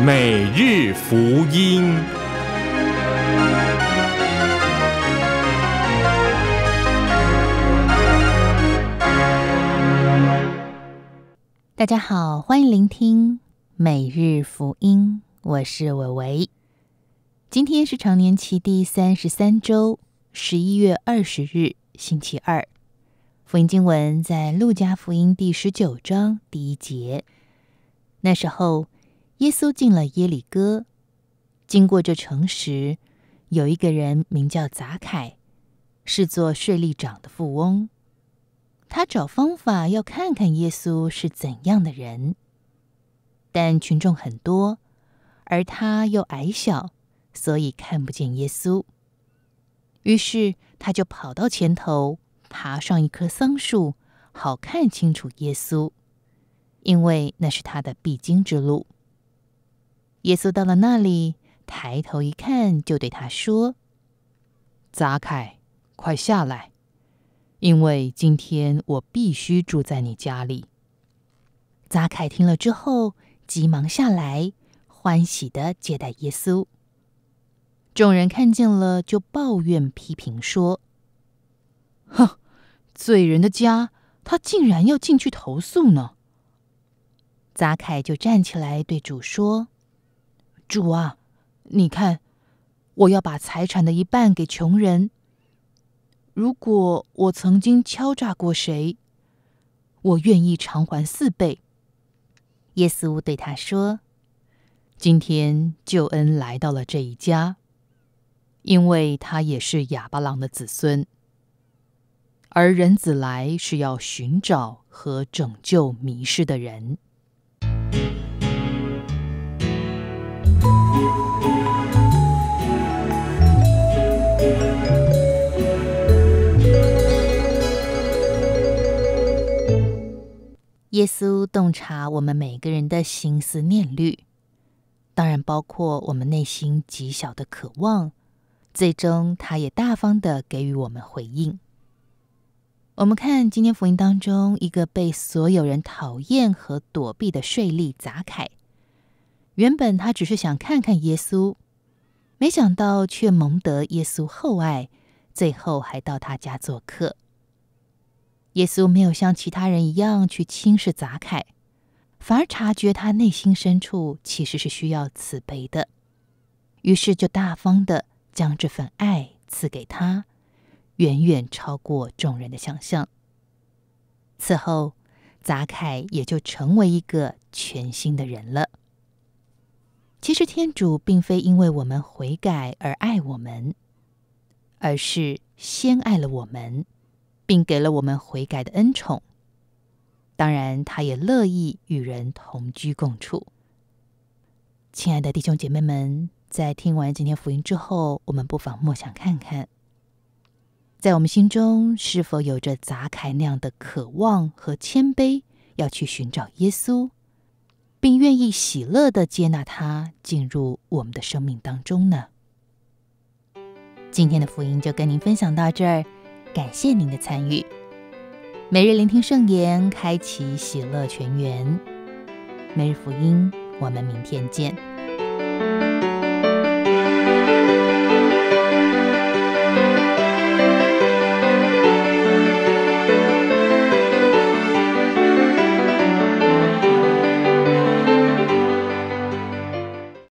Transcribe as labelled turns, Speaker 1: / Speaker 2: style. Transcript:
Speaker 1: 每日福音。
Speaker 2: 大家好，欢迎聆听每日福音，我是伟伟。今天是常年期第三十三周，十一月二十日，星期二。福音经文在路加福音第十九章第一节。那时候，耶稣进了耶里哥，经过这城时，有一个人名叫杂凯，是做税吏长的富翁。他找方法要看看耶稣是怎样的人，但群众很多，而他又矮小，所以看不见耶稣。于是他就跑到前头，爬上一棵桑树，好看清楚耶稣，因为那是他的必经之路。耶稣到了那里，抬头一看，就对他说：“
Speaker 3: 扎凯，快下来。”因为今天我必须住在你家里。
Speaker 2: 扎凯听了之后，急忙下来，欢喜的接待耶稣。众人看见了，就抱怨批评说：“
Speaker 3: 哼，罪人的家，他竟然要进去投诉呢！”
Speaker 2: 扎凯就站起来对主说：“
Speaker 3: 主啊，你看，我要把财产的一半给穷人。”如果我曾经敲诈过谁，我愿意偿还四倍。
Speaker 2: 耶稣对他说：“
Speaker 3: 今天救恩来到了这一家，因为他也是哑巴郎的子孙。而人子来是要寻找和拯救迷失的人。”
Speaker 2: 耶稣洞察我们每个人的心思念虑，当然包括我们内心极小的渴望。最终，他也大方的给予我们回应。我们看今天福音当中，一个被所有人讨厌和躲避的税吏杂凯，原本他只是想看看耶稣，没想到却蒙得耶稣厚爱，最后还到他家做客。耶稣没有像其他人一样去轻视杂凯，反而察觉他内心深处其实是需要慈悲的，于是就大方的将这份爱赐给他，远远超过众人的想象。此后，杂凯也就成为一个全新的人了。其实，天主并非因为我们悔改而爱我们，而是先爱了我们。并给了我们悔改的恩宠，当然，他也乐意与人同居共处。亲爱的弟兄姐妹们，在听完今天福音之后，我们不妨默想看看，在我们心中是否有着杂凯那样的渴望和谦卑，要去寻找耶稣，并愿意喜乐的接纳他进入我们的生命当中呢？今天的福音就跟您分享到这儿。感谢您的参与，每日聆听圣言，开启喜乐全员。每日福音，我们明天见。